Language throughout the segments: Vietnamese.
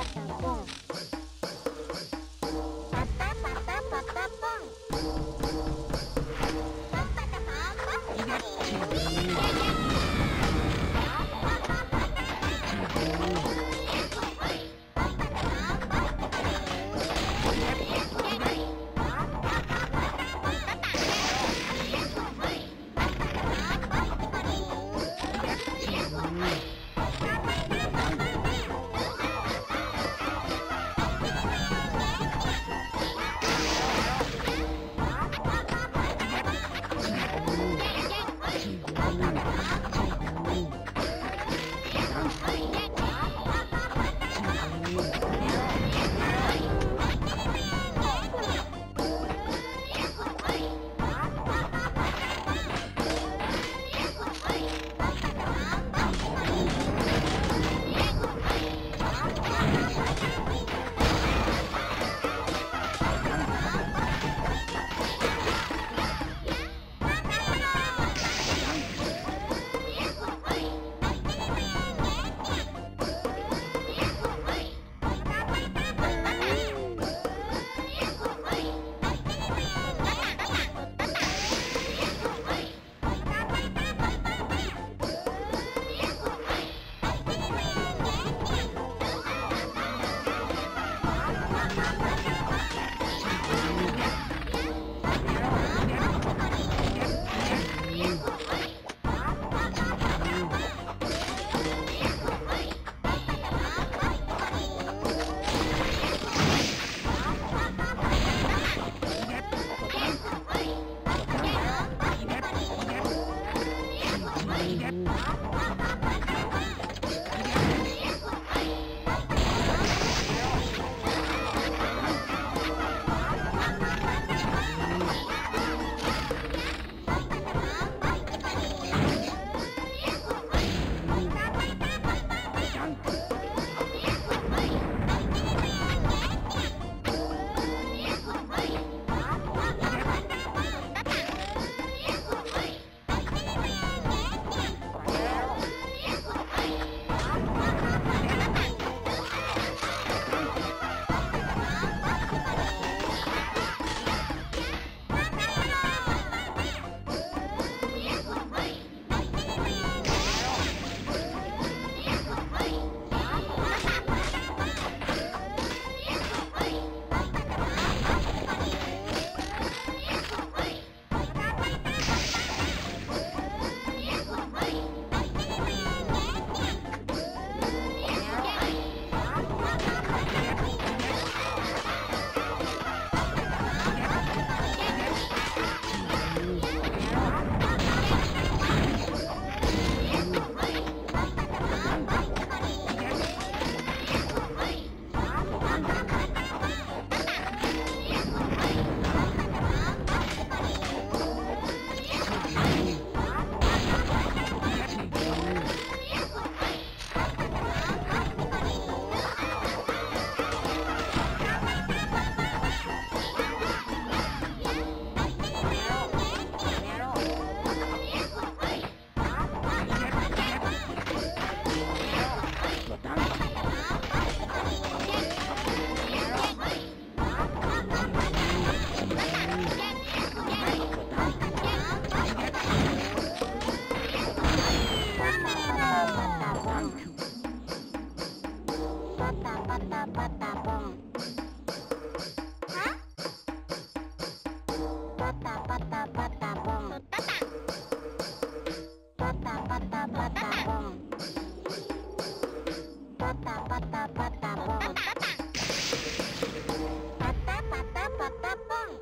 Oh,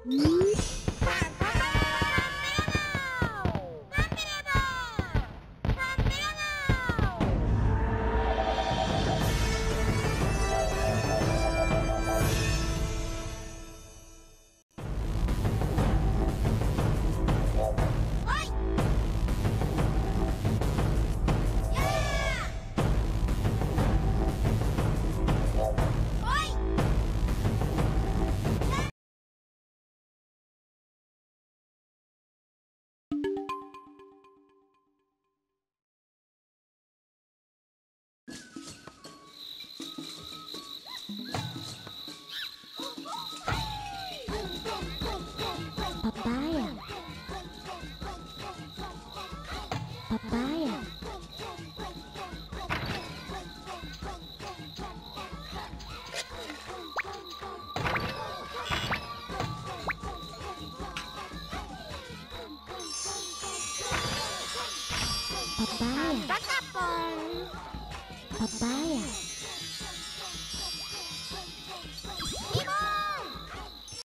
Papaya. Papaya. Papaya. Papaya.